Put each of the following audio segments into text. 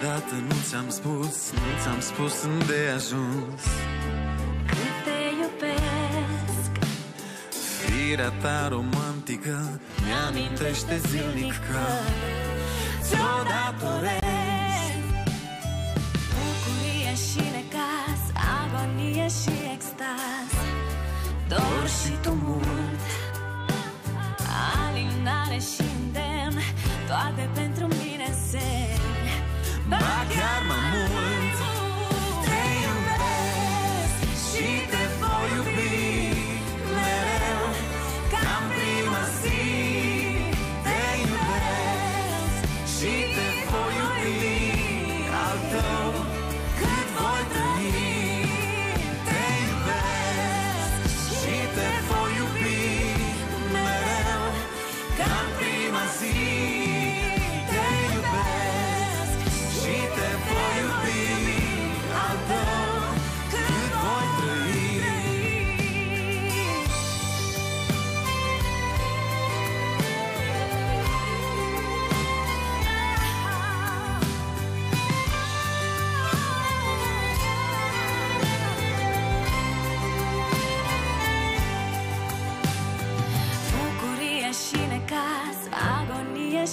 Niciodată nu ți-am spus, nu ți-am spus unde ajuns. Cât te iubesc. Firea ta romantică Mi-amintește zilnic că Ți-o datorez Bucurie și necaz Agonie și extaz. Dor și tumult Alinare și îndemn Toate pentru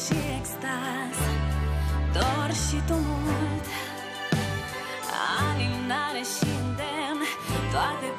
și extaz Dor și tumult. Alinare și îndemn Toate pentru